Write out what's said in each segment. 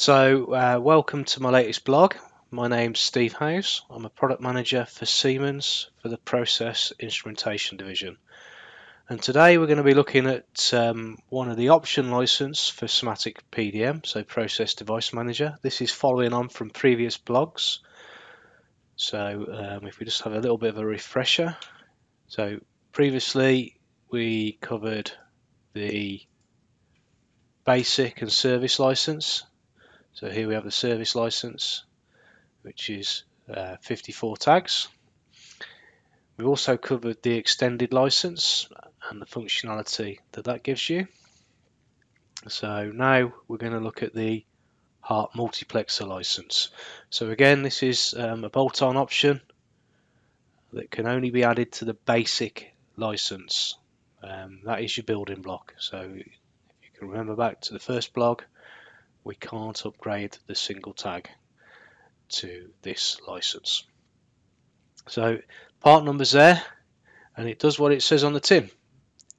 So, uh, welcome to my latest blog. My name's Steve House. I'm a product manager for Siemens for the Process Instrumentation Division. And today we're going to be looking at um, one of the option license for Simatic PDM, so Process Device Manager. This is following on from previous blogs. So um, if we just have a little bit of a refresher. So previously we covered the basic and service license so here we have the service license, which is uh, 54 tags. We've also covered the extended license and the functionality that that gives you. So now we're going to look at the HART multiplexer license. So again, this is um, a bolt-on option that can only be added to the basic license. Um, that is your building block. So if you can remember back to the first blog, we can't upgrade the single tag to this license. So part number's there and it does what it says on the tin.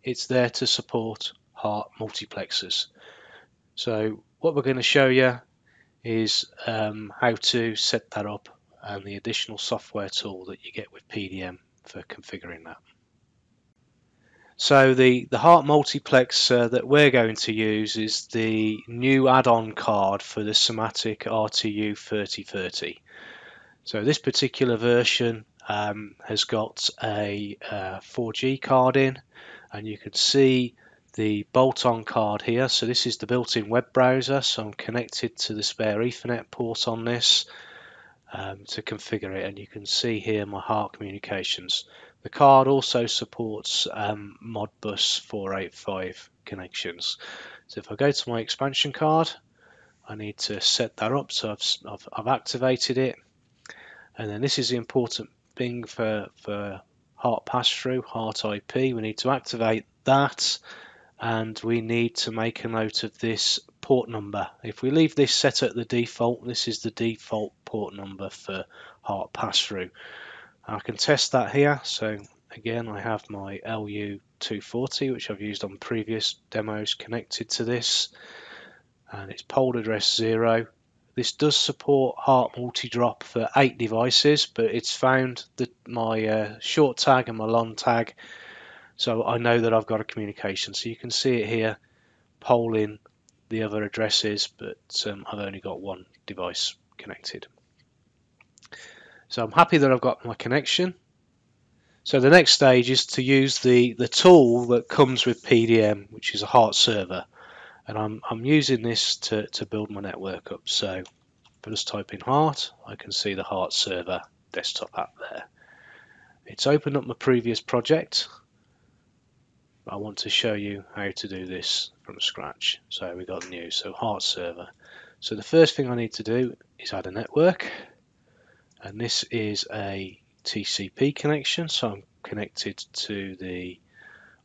It's there to support HART multiplexers. So what we're going to show you is um, how to set that up and the additional software tool that you get with PDM for configuring that. So the, the HART multiplex uh, that we're going to use is the new add-on card for the Simatic RTU 3030. So this particular version um, has got a uh, 4G card in and you can see the bolt-on card here. So this is the built-in web browser. So I'm connected to the spare Ethernet port on this um, to configure it and you can see here my HART communications. The card also supports um, Modbus 485 connections. So if I go to my expansion card, I need to set that up. So I've, I've, I've activated it. And then this is the important thing for, for HART pass-through, HART IP. We need to activate that and we need to make a note of this port number. If we leave this set at the default, this is the default port number for HART pass-through. I can test that here. So again, I have my LU240, which I've used on previous demos connected to this. And it's POLD address 0. This does support HART multi-drop for eight devices, but it's found that my uh, short tag and my long tag, so I know that I've got a communication. So you can see it here, polling the other addresses, but um, I've only got one device connected. So I'm happy that I've got my connection. So the next stage is to use the, the tool that comes with PDM, which is a HART server. And I'm, I'm using this to, to build my network up. So if I just type in HART, I can see the HART server desktop app there. It's opened up my previous project. I want to show you how to do this from scratch. So we got new, so HART server. So the first thing I need to do is add a network and this is a TCP connection so I'm connected to the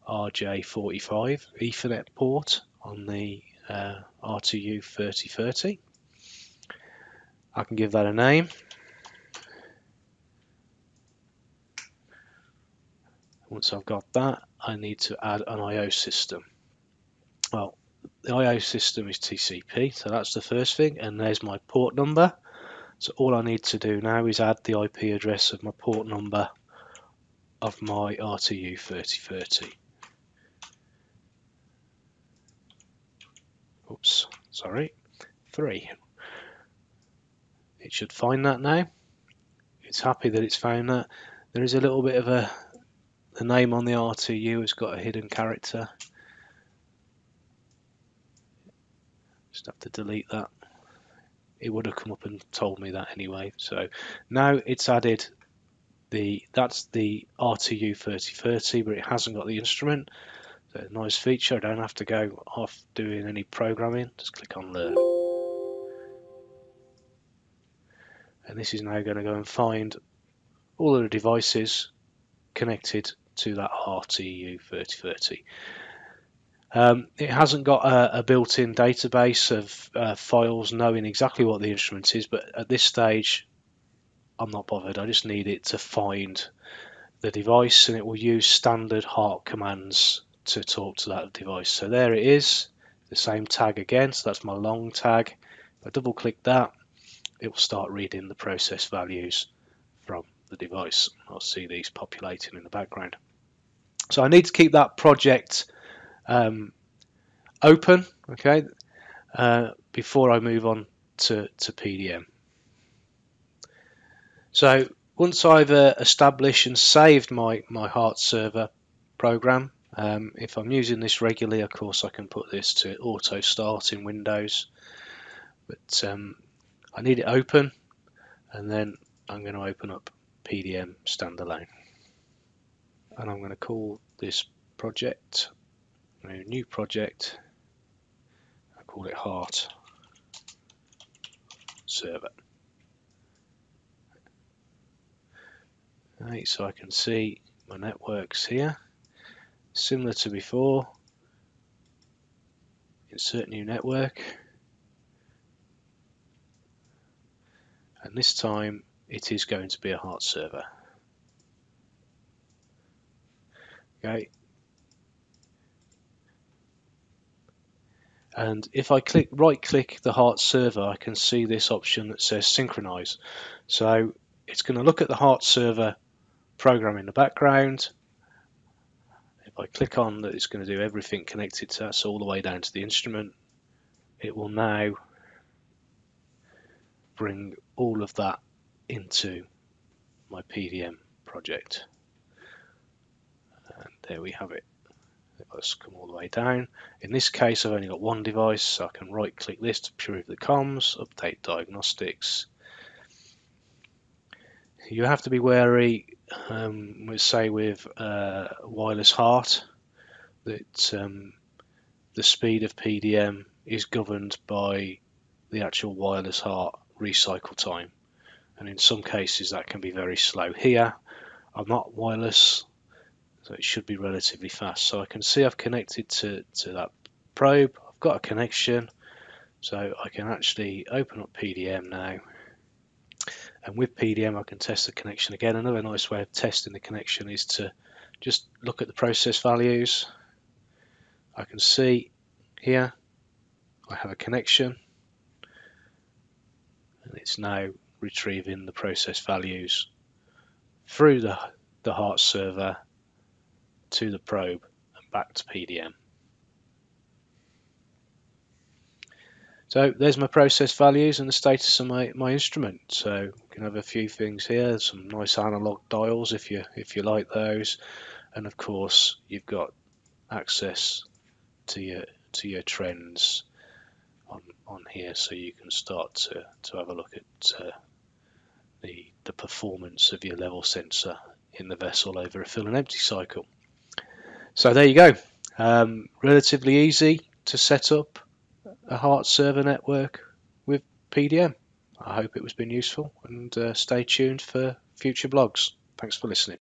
RJ45 Ethernet port on the uh, RTU 3030 I can give that a name. Once I've got that I need to add an IO system. Well the IO system is TCP so that's the first thing and there's my port number so all I need to do now is add the IP address of my port number of my RTU 3030. Oops, sorry, 3. It should find that now. It's happy that it's found that. There is a little bit of a the name on the RTU has got a hidden character. Just have to delete that it would have come up and told me that anyway. So now it's added the that's the RTU 3030, but it hasn't got the instrument. So nice feature. I don't have to go off doing any programming. Just click on learn. And this is now going to go and find all of the devices connected to that RTU 3030. Um, it hasn't got a, a built-in database of uh, files knowing exactly what the instrument is, but at this stage, I'm not bothered. I just need it to find the device, and it will use standard HART commands to talk to that device. So there it is, the same tag again. So that's my long tag. If I double click that, it will start reading the process values from the device. I'll see these populating in the background. So I need to keep that project um, open, okay, uh, before I move on to, to PDM. So once I've uh, established and saved my, my HART server program, um, if I'm using this regularly, of course, I can put this to auto start in Windows, but um, I need it open, and then I'm going to open up PDM standalone. And I'm going to call this project, a new project, I call it HART Server. Right, so I can see my networks here, similar to before. Insert new network. And this time it is going to be a HART server. Okay. And if I click right click the HART server, I can see this option that says synchronize. So it's going to look at the HART server program in the background. If I click on that, it's going to do everything connected to us all the way down to the instrument. It will now bring all of that into my PDM project. And there we have it. Let's come all the way down. In this case, I've only got one device, so I can right click this to prove the comms, update diagnostics. You have to be wary, um, say with uh, wireless HART, that um, the speed of PDM is governed by the actual wireless HART recycle time and in some cases that can be very slow. Here I'm not wireless so it should be relatively fast. So I can see I've connected to, to that probe. I've got a connection. So I can actually open up PDM now. And with PDM I can test the connection again. Another nice way of testing the connection is to just look at the process values. I can see here I have a connection. And it's now retrieving the process values through the, the HART server to the probe and back to PDM. So there's my process values and the status of my, my instrument. So you can have a few things here, some nice analog dials if you if you like those. And of course you've got access to your to your trends on, on here so you can start to, to have a look at uh, the, the performance of your level sensor in the vessel over a fill and empty cycle. So there you go. Um, relatively easy to set up a HART server network with PDM. I hope it was been useful and uh, stay tuned for future blogs. Thanks for listening.